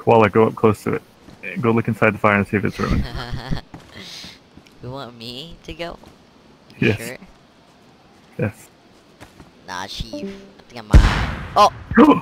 Koala, go up close to it. Go look inside the fire and see if it's ruined. you want me to go? You Yes. Sure? Yes. Nah, chief. I think I'm. Oh!